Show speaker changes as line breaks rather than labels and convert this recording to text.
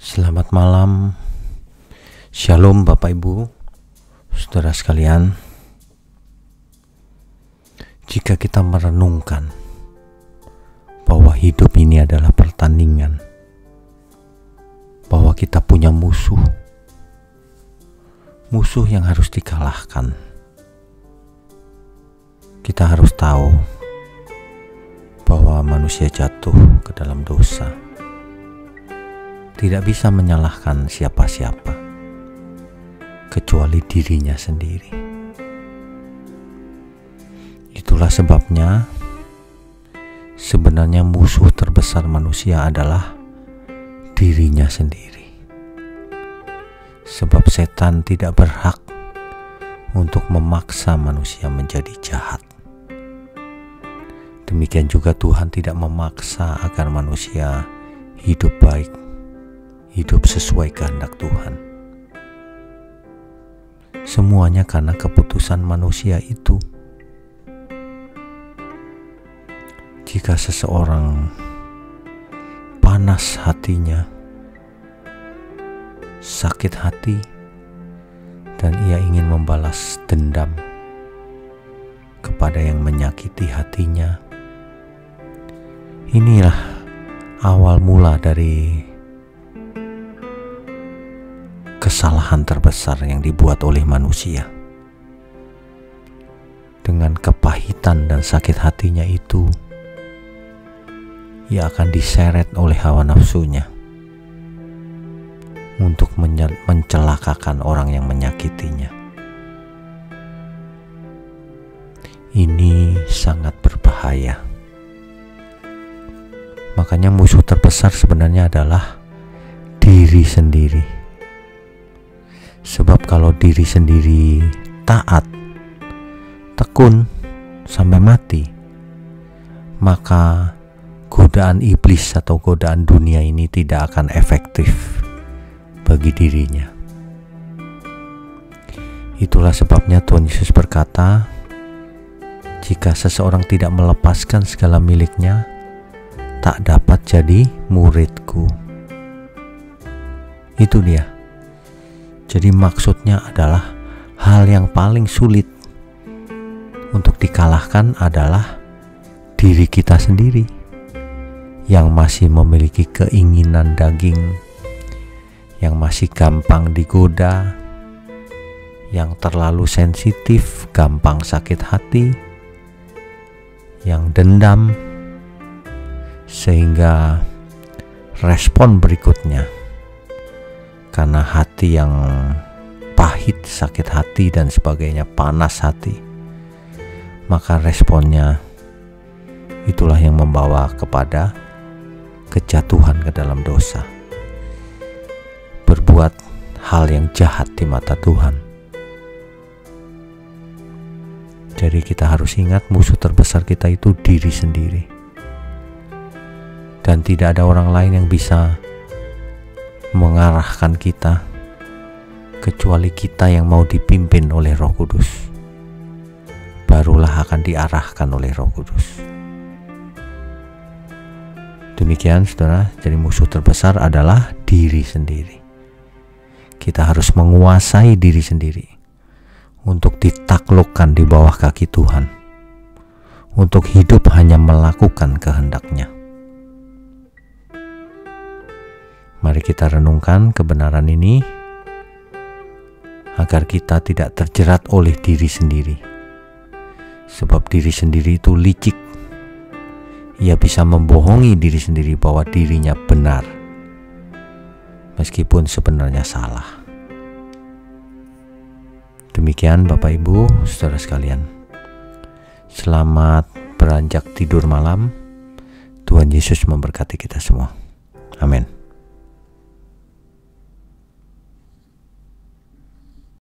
Selamat malam, Shalom Bapak Ibu, saudara sekalian. Jika kita merenungkan bahwa hidup ini adalah pertandingan, bahwa kita punya musuh, musuh yang harus dikalahkan, kita harus tahu bahwa manusia jatuh ke dalam dosa tidak bisa menyalahkan siapa-siapa kecuali dirinya sendiri. Itulah sebabnya sebenarnya musuh terbesar manusia adalah dirinya sendiri. Sebab setan tidak berhak untuk memaksa manusia menjadi jahat. Demikian juga Tuhan tidak memaksa agar manusia hidup baik hidup sesuai kehendak Tuhan. Semuanya karena keputusan manusia itu. Jika seseorang panas hatinya, sakit hati, dan ia ingin membalas dendam kepada yang menyakiti hatinya, inilah awal mula dari kesalahan terbesar yang dibuat oleh manusia. Dengan kepahitan dan sakit hatinya itu, ia akan diseret oleh hawa nafsunya untuk mencelakakan orang yang menyakitinya. Ini sangat berbahaya. Makanya musuh terbesar sebenarnya adalah diri sendiri Sebab kalau diri sendiri taat, tekun sampai mati, maka godaan iblis atau godaan dunia ini tidak akan efektif bagi dirinya. Itulah sebabnya Tuhan Yesus berkata, "Jika seseorang tidak melepaskan segala miliknya, tak dapat jadi muridku." Itu dia jadi maksudnya adalah hal yang paling sulit untuk dikalahkan adalah diri kita sendiri yang masih memiliki keinginan daging, yang masih gampang digoda, yang terlalu sensitif, gampang sakit hati, yang dendam, sehingga respon berikutnya karena hati yang pahit, sakit hati, dan sebagainya, panas hati, maka responnya itulah yang membawa kepada kejatuhan ke dalam dosa, berbuat hal yang jahat di mata Tuhan. Jadi, kita harus ingat, musuh terbesar kita itu diri sendiri, dan tidak ada orang lain yang bisa mengarahkan kita kecuali kita yang mau dipimpin oleh Roh Kudus. Barulah akan diarahkan oleh Roh Kudus. Demikian saudara, jadi musuh terbesar adalah diri sendiri. Kita harus menguasai diri sendiri untuk ditaklukkan di bawah kaki Tuhan. Untuk hidup hanya melakukan kehendaknya. Mari kita renungkan kebenaran ini agar kita tidak terjerat oleh diri sendiri. Sebab diri sendiri itu licik. Ia bisa membohongi diri sendiri bahwa dirinya benar. Meskipun sebenarnya salah. Demikian Bapak Ibu, Saudara sekalian. Selamat beranjak tidur malam. Tuhan Yesus memberkati kita semua. Amin.